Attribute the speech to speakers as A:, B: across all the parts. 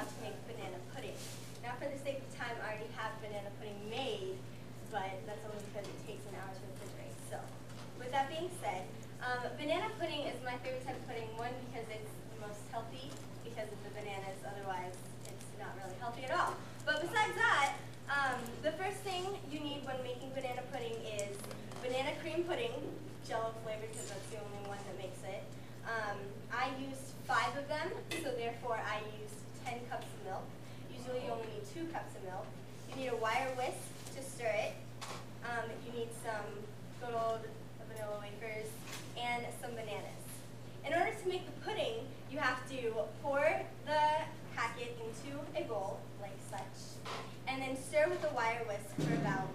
A: how to make banana pudding. Now for the sake of time, I already have banana pudding made, but that's only because it takes an hour to refrigerate. So with that being said, um, banana pudding is my favorite type of pudding. One, because it's the most healthy because of the bananas. Otherwise, it's not really healthy at all. But besides that, um, the first thing you need when making banana pudding is banana cream pudding, jello flavored because that's the only one that makes it. Um, I used five of them, so therefore I used 10 cups of milk. Usually you only need two cups of milk. You need a wire whisk to stir it. Um, you need some good old vanilla wafers and some bananas. In order to make the pudding, you have to pour the packet into a bowl, like such, and then stir with a wire whisk for about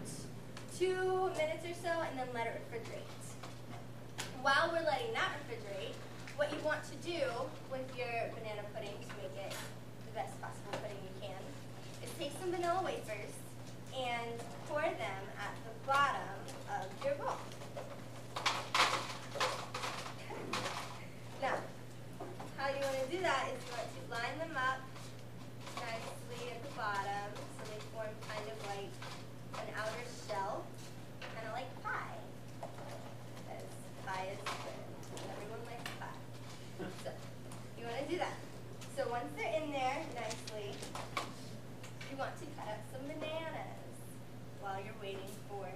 A: two minutes or so, and then let it refrigerate. While we're letting that refrigerate, what you want to do with your banana pudding to make it the best possible pudding you can take some vanilla wafers and pour them at the bottom of your bowl. Now, how you want to do that is you want to line them up nicely at the bottom so they form kind of like an outer shell, kind of like pie. Because pie is good. Everyone likes pie. So, you want to do that. So once they're in there nicely, you want to cut up some bananas while you're waiting for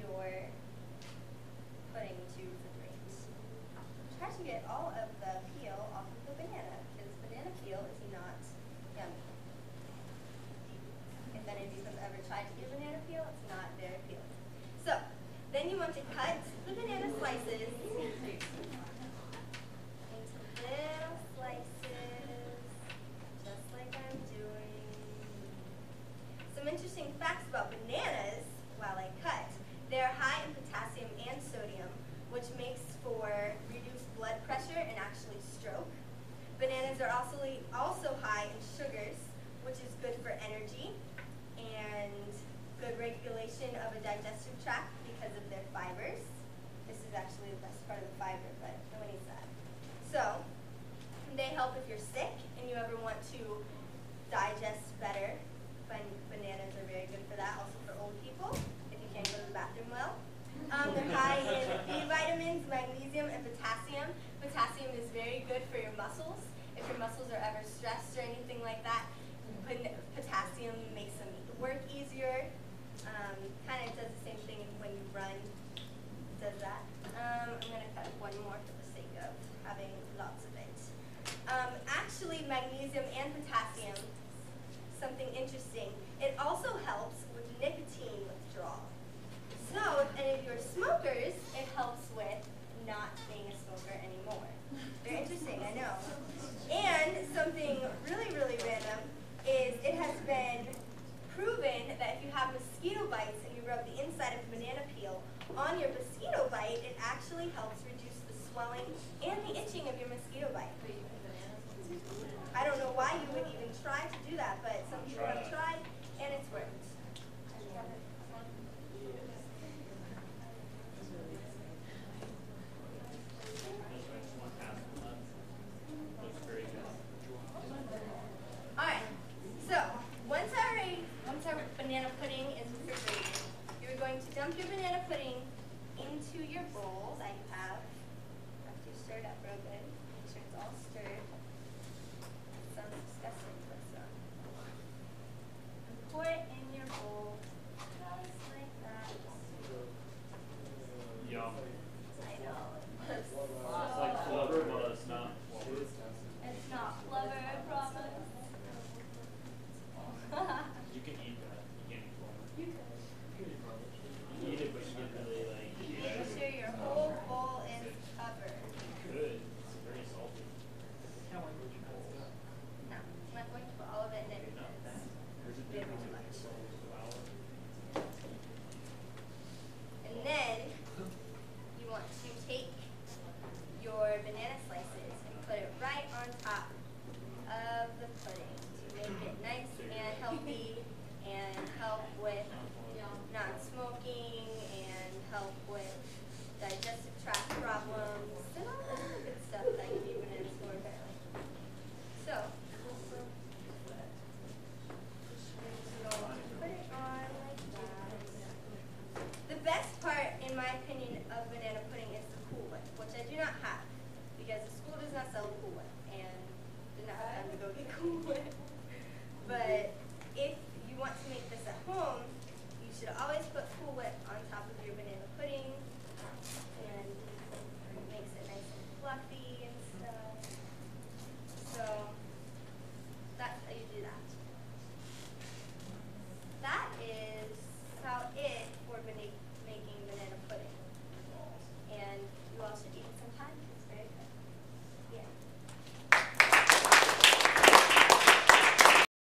A: your pudding to refrigerate. Try to get all of the peel off of the banana because banana peel is not yummy. If any of you have ever tried to eat banana peel, it's not. So, then you want to cut the banana slices regulation of a digestive tract because of their fibers. This is actually the best part of the fiber, but no one eats that. So, they help if you're sick and you ever want to digest better. Ban- bananas are very good for that, also for old people, if you can't go to the bathroom well. Um, they're high in B vitamins, magnesium, and potassium. Potassium is very good for your muscles. If your muscles are ever stressed or anything like that, potassium makes them work easier. Um, kind of does the same thing when you run. Does that. Um, I'm going to cut one more for the sake of having lots of it. Um, actually, magnesium and potassium, something interesting, it also helps with nicotine withdrawal. So, and if you are smokers, it helps with not being a smoker anymore. Very interesting, I know. And something really, really random is it has been proven that if you have mosquito bites and you rub the inside of the banana peel on your mosquito bite, it actually helps reduce the swelling and the itching of your mosquito bite. I don't know why you would even try to do that, but some people have tried It's it's not. It's promise. You can eat banana slices and put it right on top of the pudding to make it nice and healthy and help with not smoking.